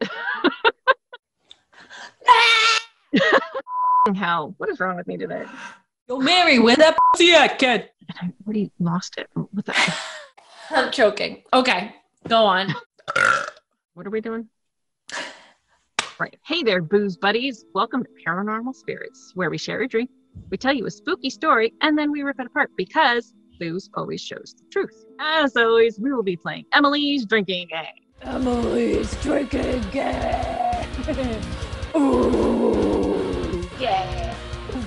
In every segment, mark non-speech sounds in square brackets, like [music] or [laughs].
[laughs] Hell, what is wrong with me today? Yo, Mary, where that pussy at, kid? I already lost it. What the? [laughs] I'm choking. Okay, go on. What are we doing? Right. Hey there, booze buddies. Welcome to Paranormal Spirits, where we share a drink, we tell you a spooky story, and then we rip it apart because booze always shows the truth. As always, we will be playing Emily's Drinking Game. Emily's drinking again. [laughs] Ooh, yeah,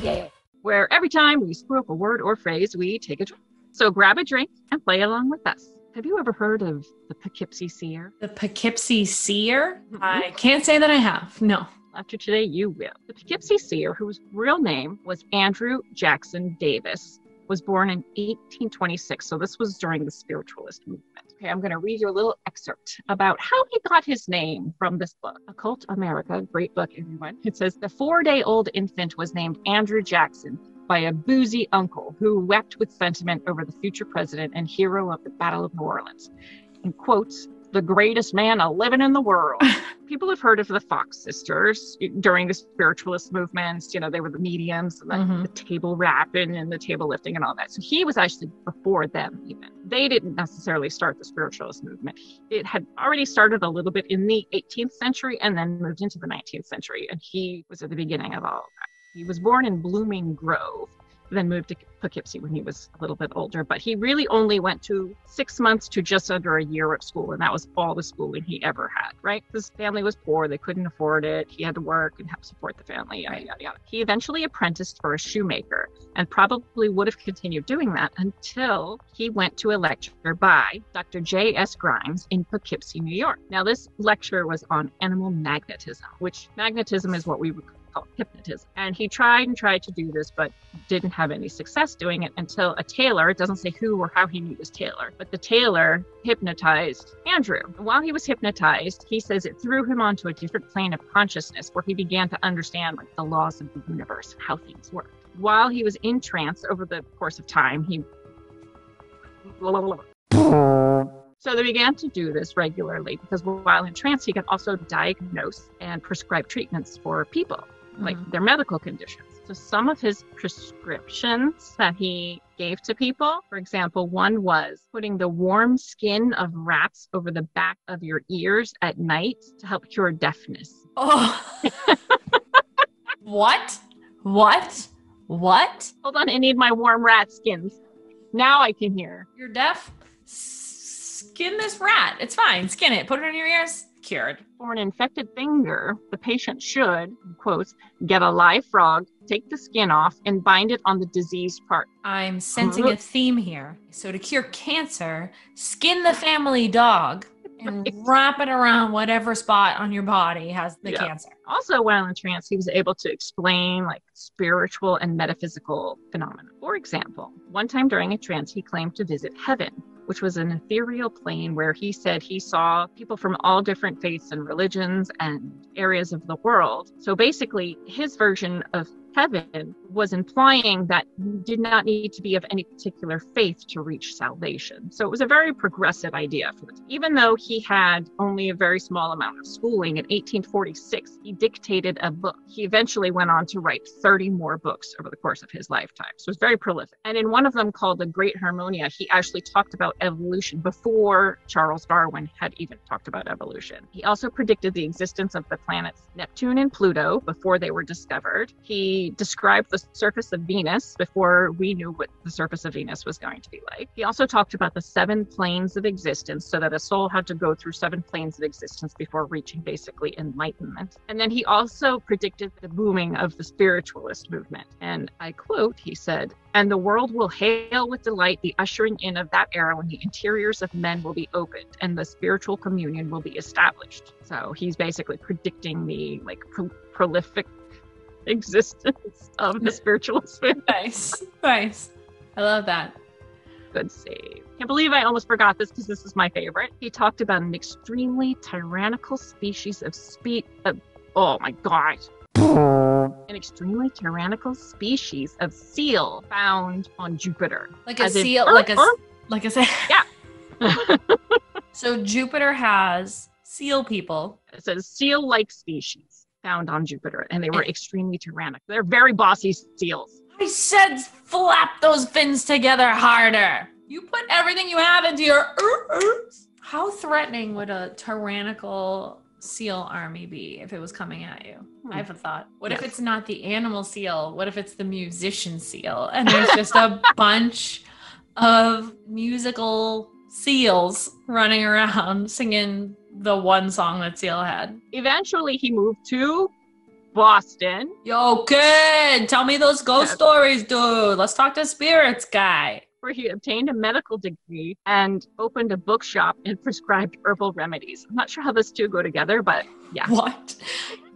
yeah. where every time we screw up a word or phrase, we take a drink. So grab a drink and play along with us. Have you ever heard of the Poughkeepsie Seer? The Poughkeepsie Seer? Mhm. I can't say that I have. No. After today, you will. The Poughkeepsie Seer, whose real name was Andrew Jackson Davis, was born in 1826. So this was during the spiritualist movement. Okay, I'm going to read you a little excerpt about how he got his name from this book, Occult America. Great book, everyone. It says the four day old infant was named Andrew Jackson by a boozy uncle who wept with sentiment over the future president and hero of the Battle of New Orleans. In quotes, the greatest man a living in the world. [laughs] People have heard of the Fox sisters during the spiritualist movements. You know, they were the mediums, and like Mhm. the table rapping and the table lifting and all that. So he was actually before them. They didn't necessarily start the spiritualist movement. It had already started a little bit in the 18th century and then moved into the 19th century. And he was at the beginning of all of that. He was born in Blooming Grove, then moved to Poughkeepsie when he was a little bit older. But he really only went to six months to just under a year of school, and that was all the schooling he ever had, right? His family was poor, they couldn't afford it. He had to work and help support the family, yada, yada, yada. He eventually apprenticed for a shoemaker and probably would have continued doing that until he went to a lecture by Dr. J.S. Grimes in Poughkeepsie, New York. Now, this lecture was on animal magnetism, which magnetism is what we would call hypnotism. And he tried and tried to do this, but didn't have any success doing it until a tailor, it doesn't say who or how he knew this tailor, but the tailor hypnotized Andrew. And while he was hypnotized, he says it threw him onto a different plane of consciousness where he began to understand like the laws of the universe, how things work. While he was in trance over the course of time, he so they began to do this regularly because while in trance, he could also diagnose and prescribe treatments for people, like Mhm. their medical conditions. So some of his prescriptions that he gave to people, for example, one was putting the warm skin of rats over the back of your ears at night to help cure deafness. Oh. [laughs] what? What? What? Hold on, I need my warm rat skins. Now I can hear. You're deaf? Skin this rat. It's fine. Skin it. Put it in your ears. Cured. For an infected finger, the patient should, in quotes, get a live frog, take the skin off, and bind it on the diseased part. I'm sensing a theme here. So to cure cancer, skin the family dog and wrap it around whatever spot on your body has the Yeah. cancer. Also, while in trance, he was able to explain like spiritual and metaphysical phenomena. For example, one time during a trance, he claimed to visit heaven, which was an ethereal plane where he said he saw people from all different faiths and religions and areas of the world. So basically, his version of heaven was implying that you did not need to be of any particular faith to reach salvation. So it was a very progressive idea. Even though he had only a very small amount of schooling in 1846, he dictated a book. He eventually went on to write 30 more books over the course of his lifetime. So it was very prolific. And in one of them called The Great Harmonia, he actually talked about evolution before Charles Darwin had even talked about evolution. He also predicted the existence of the planets Neptune and Pluto before they were discovered. He described the surface of Venus before we knew what the surface of Venus was going to be like. He also talked about the seven planes of existence, so that a soul had to go through seven planes of existence before reaching basically enlightenment. And then he also predicted the booming of the spiritualist movement. And I quote, he said, and the world will hail with delight the ushering in of that era when the interiors of men will be opened and the spiritual communion will be established. So he's basically predicting the like pro- prolific [laughs] existence of the spiritualist [laughs] movement. Nice. Nice. I love that. Good save. Can't believe I almost forgot this because this is my favorite. He talked about an extremely tyrannical species of spe. Of, oh my god. An extremely tyrannical species of seal found on Jupiter. Like a As in- seal, like a Uh, like I said. Yeah. [laughs] So Jupiter has seal people. It says seal like species found on Jupiter, and they were extremely tyrannic. They're very bossy seals. I said flap those fins together harder. You put everything you have into your. How threatening would a tyrannical seal army be if it was coming at you? Hmm. I have a thought. What if it's not the animal seal? What if it's the musician seal? And there's just a [laughs] bunch of musical seals running around singing the one song that Seal had. Eventually, he moved to Boston. Yo, kid, tell me those ghost Yeah. stories, dude. Let's talk to spirits guy. where he obtained a medical degree and opened a bookshop and [laughs] prescribed herbal remedies. I'm not sure how those two go together, but yeah. What?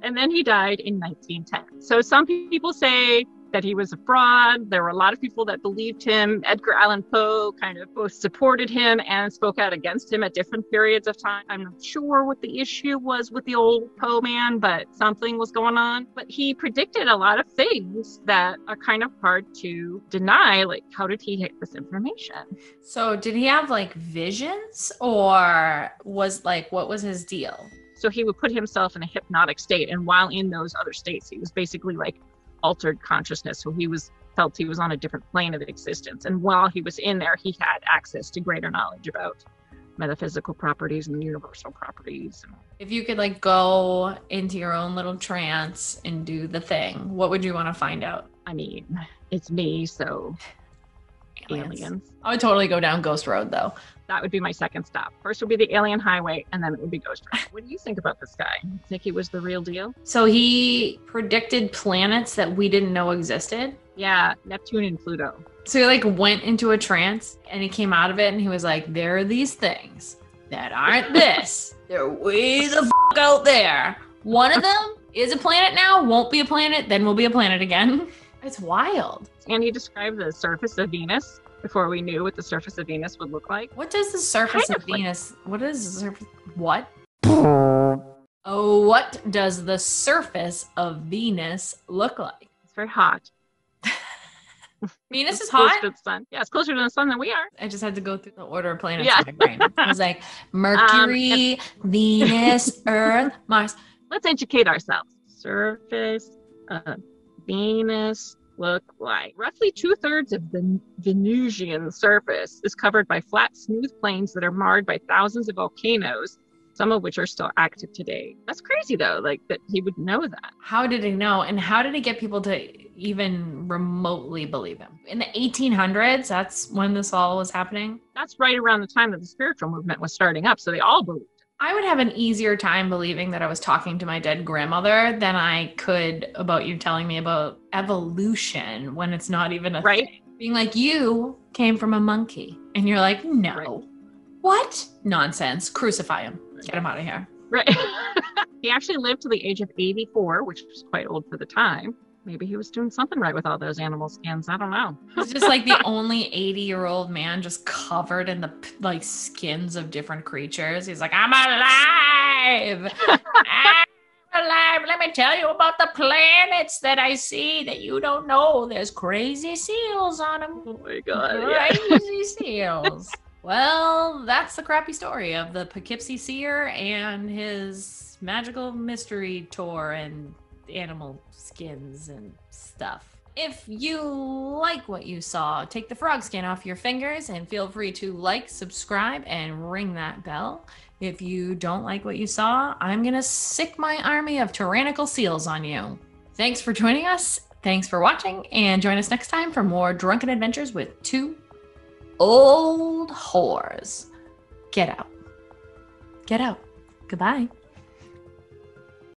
And then he died in 1910. So some people say that he was a fraud. There were a lot of people that believed him. Edgar Allan Poe kind of both supported him and spoke out against him at different periods of time. I'm not sure what the issue was with the old Poe man, but something was going on. But he predicted a lot of things that are kind of hard to deny. Like, how did he get this information? So, did he have like visions or was like, what was his deal? So he would put himself in a hypnotic state, and while in those other states, he was basically like altered consciousness. So he was felt he was on a different plane of existence, and while he was in there, he had access to greater knowledge about metaphysical properties and universal properties. If you could like go into your own little trance and do the thing, what would you want to find out? I mean, it's me, so aliens. I would totally go down Ghost Road though. That would be my second stop. First would be the alien highway, and then it would be Ghost Road. [laughs] What do you think about this guy? Think he was the real deal? So he predicted planets that we didn't know existed. Yeah, Neptune and Pluto. So he like went into a trance and he came out of it and he was like, there are these things that aren't this. [laughs] They're way the f- out there. One of [laughs] them is a planet now, won't be a planet, then will be a planet again. It's wild. And he described the surface of Venus before we knew what the surface of Venus would look like. What does the surface Kind of of like- Venus? What is the surface? What? Oh, what does the surface of Venus look like? It's very hot. [laughs] Venus It's is hot. to the sun. Yeah, it's closer to the sun than we are. I just had to go through the order of planets Yeah. in my brain. [laughs] I was like Mercury, um, Venus, Earth, Mars. [laughs] Let's educate ourselves. Surface of Venus look like roughly two thirds of the Venusian surface is covered by flat, smooth plains that are marred by thousands of volcanoes, some of which are still active today. That's crazy though, like that he would know that. How did he know? And how did he get people to even remotely believe him? In the 1800s, that's when this all was happening. That's right around the time that the spiritual movement was starting up, so they all believed. I would have an easier time believing that I was talking to my dead grandmother than I could about you telling me about evolution when it's not even a Right. thing. Being like, you came from a monkey. And you're like, no. Right. What? Nonsense. Crucify him. Get him out of here. Right. [laughs] he actually lived to the age of 84, which was quite old for the time. Maybe he was doing something right with all those animal skins. I don't know. He's just like the only 80 year old man just covered in the like skins of different creatures. He's like, I'm alive. I'm alive. Let me tell you about the planets that I see that you don't know. There's crazy seals on them. Oh my god. Yeah. Crazy [laughs] seals. Well, that's the crappy story of the Poughkeepsie Seer and his magical mystery tour and animal skins and stuff. If you like what you saw, take the frog skin off your fingers and feel free to like, subscribe, and ring that bell. If you don't like what you saw, I'm going to sic my army of tyrannical seals on you. Thanks for joining us. Thanks for watching, and join us next time for more drunken adventures with two old whores. Get out. Get out. Goodbye.